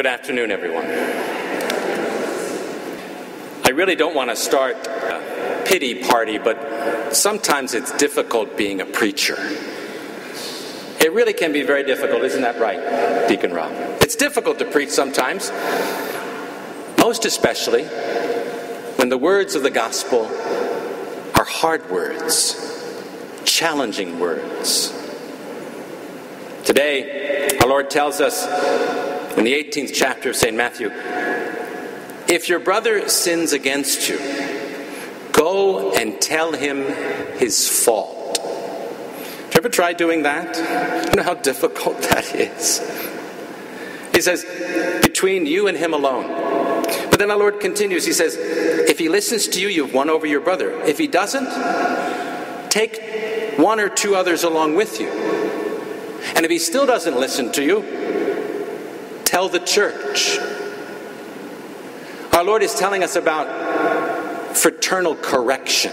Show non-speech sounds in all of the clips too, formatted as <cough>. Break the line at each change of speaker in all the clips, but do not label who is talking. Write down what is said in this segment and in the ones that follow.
Good afternoon, everyone. I really don't want to start a pity party, but sometimes it's difficult being a preacher. It really can be very difficult, isn't that right, Deacon Rob? It's difficult to preach sometimes, most especially when the words of the gospel are hard words, challenging words. Today, our Lord tells us in the 18th chapter of St. Matthew if your brother sins against you, go and tell him his fault. Have you ever tried doing that? You know how difficult <laughs> that is. He says, between you and him alone. But then our Lord continues. He says, if he listens to you, you've won over your brother. If he doesn't, take one or two others along with you. And if he still doesn't listen to you, tell the church. Our Lord is telling us about fraternal correction,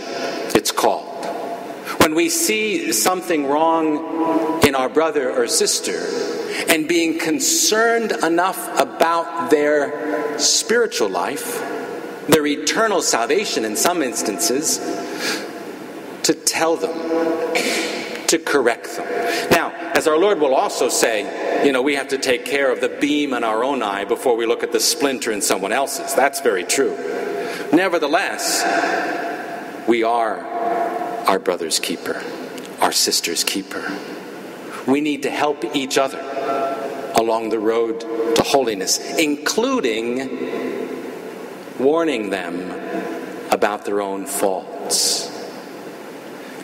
it's called. When we see something wrong in our brother or sister, and being concerned enough about their spiritual life, their eternal salvation in some instances, to tell them, to correct them. Now, as our Lord will also say, you know, we have to take care of the beam in our own eye before we look at the splinter in someone else's. That's very true. Nevertheless, we are our brother's keeper, our sister's keeper. We need to help each other along the road to holiness, including warning them about their own faults.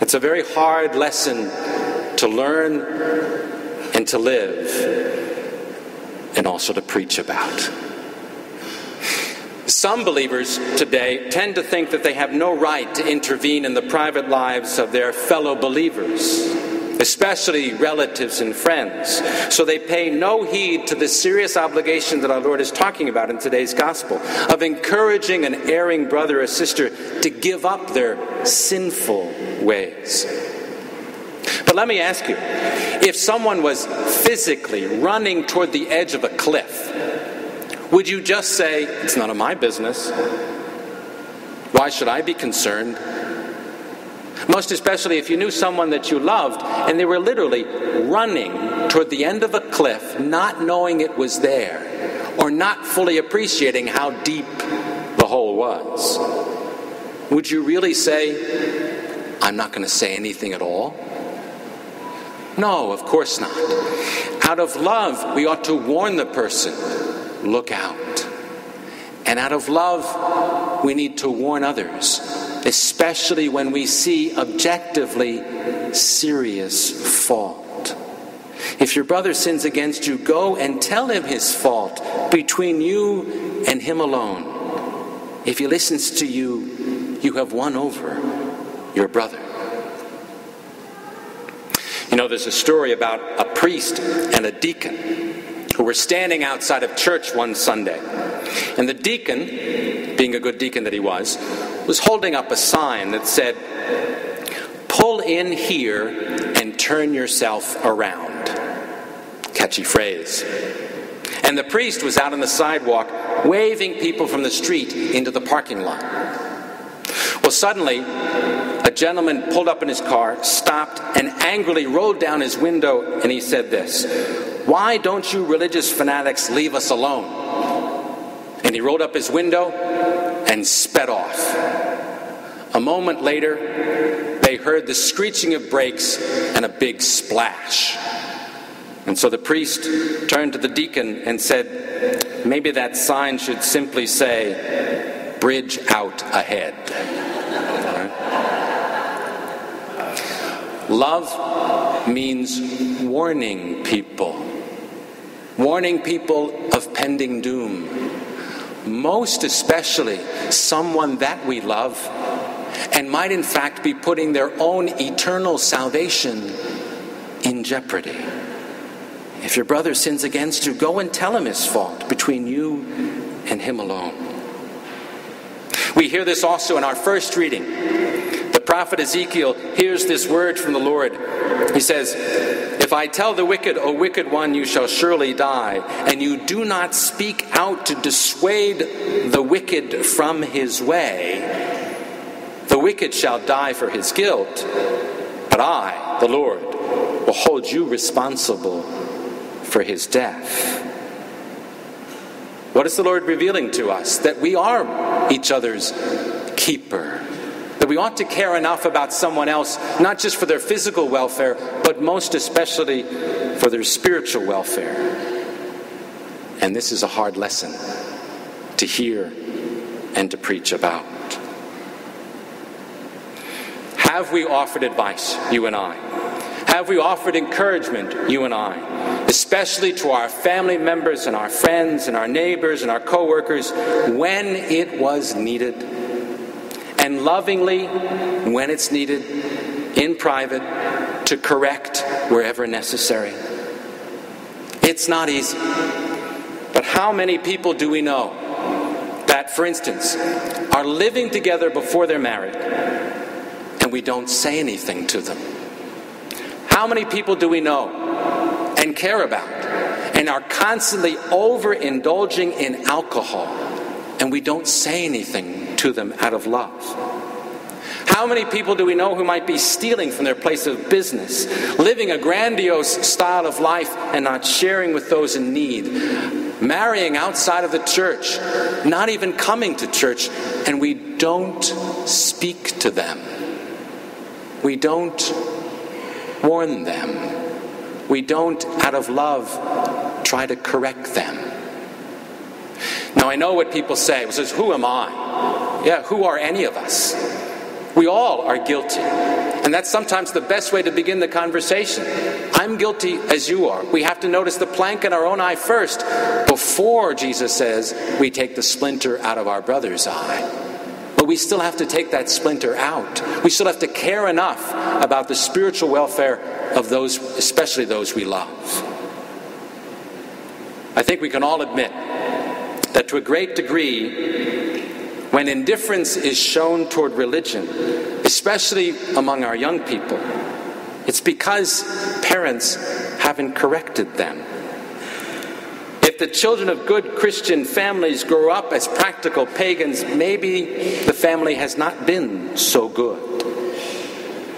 It's a very hard lesson to learn and to live, and also to preach about. Some believers today tend to think that they have no right to intervene in the private lives of their fellow believers, especially relatives and friends. So they pay no heed to the serious obligation that our Lord is talking about in today's gospel of encouraging an erring brother or sister to give up their sinful ways. But let me ask you if someone was physically running toward the edge of a cliff, would you just say, It's none of my business? Why should I be concerned? Most especially if you knew someone that you loved and they were literally running toward the end of a cliff, not knowing it was there, or not fully appreciating how deep the hole was. Would you really say, I'm not going to say anything at all? No, of course not. Out of love, we ought to warn the person look out. And out of love, we need to warn others, especially when we see objectively serious fault. If your brother sins against you, go and tell him his fault between you and him alone. If he listens to you, you have won over your brother. You know, there's a story about a priest and a deacon who were standing outside of church one Sunday. And the deacon, being a good deacon that he was, was holding up a sign that said, Pull in here and turn yourself around. Catchy phrase. And the priest was out on the sidewalk waving people from the street into the parking lot. Suddenly, a gentleman pulled up in his car, stopped, and angrily rolled down his window, and he said this Why don't you religious fanatics leave us alone? And he rolled up his window and sped off. A moment later, they heard the screeching of brakes and a big splash. And so the priest turned to the deacon and said, Maybe that sign should simply say, Bridge out ahead. Love means warning people, warning people of pending doom, most especially someone that we love and might in fact be putting their own eternal salvation in jeopardy. If your brother sins against you, go and tell him his fault between you and him alone. We hear this also in our first reading. Prophet Ezekiel hears this word from the Lord. He says, If If I tell the wicked, O wicked one, you shall surely die, and you do not speak out to dissuade the wicked from his way, the wicked shall die for his guilt, but I, the Lord, will hold you responsible for his death. What is the Lord revealing to us? That we are each other's keeper. That we ought to care enough about someone else, not just for their physical welfare, but most especially for their spiritual welfare. And this is a hard lesson to hear and to preach about. Have we offered advice, you and I? Have we offered encouragement, you and I? Especially to our family members and our friends and our neighbors and our coworkers when it was needed. And lovingly, when it's needed, in private, to correct wherever necessary. It's not easy. But how many people do we know that, for instance, are living together before they're married? And we don't say anything to them? How many people do we know and care about and are constantly overindulging in alcohol and we don't say anything to them out of love? How many people do we know who might be stealing from their place of business, living a grandiose style of life and not sharing with those in need, marrying outside of the church, not even coming to church, and we don't speak to them? We don't warn them. We don't, out of love, try to correct them. Now, I know what people say. It says, Who am I? Yeah, who are any of us? We all are guilty. And that's sometimes the best way to begin the conversation. I'm guilty as you are. We have to notice the plank in our own eye first before Jesus says we take the splinter out of our brother's eye. But we still have to take that splinter out. We still have to care enough about the spiritual welfare of those, especially those we love. I think we can all admit that to a great degree, when indifference is shown toward religion, especially among our young people, it's because parents haven't corrected them. If the children of good Christian families grow up as practical pagans, maybe the family has not been so good.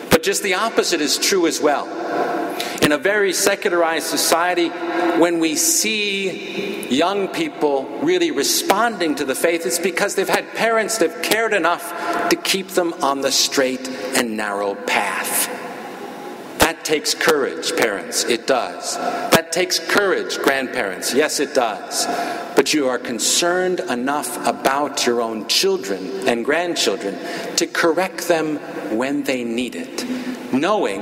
But just the opposite is true as well. In a very secularized society, when we see young people really responding to the faith, it's because they've had parents that have cared enough to keep them on the straight and narrow path. That takes courage, parents. It does. That takes courage, grandparents. Yes, it does. But you are concerned enough about your own children and grandchildren to correct them when they need it, knowing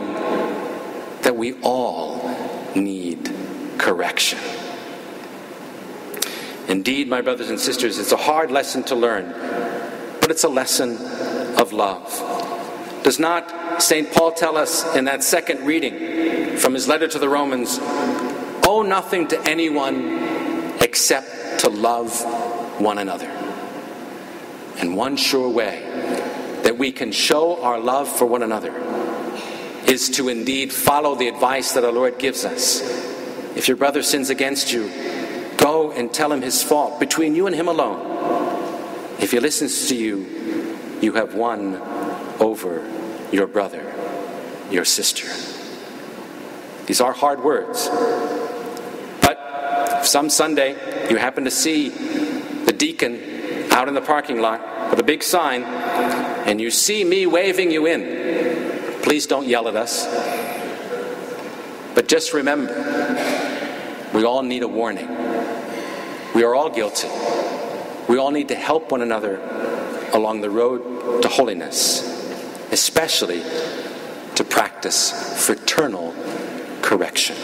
that we all need correction. Indeed, my brothers and sisters, it's a hard lesson to learn, but it's a lesson of love. Does not St. Paul tell us in that second reading from his letter to the Romans, owe nothing to anyone except to love one another? And one sure way that we can show our love for one another is to indeed follow the advice that our Lord gives us. If your brother sins against you, go and tell him his fault between you and him alone. If he listens to you, you have won over your brother, your sister. These are hard words. But some Sunday you happen to see the deacon out in the parking lot with a big sign and you see me waving you in, please don't yell at us. But just remember, we all need a warning. We are all guilty. We all need to help one another along the road to holiness especially to practice fraternal correction.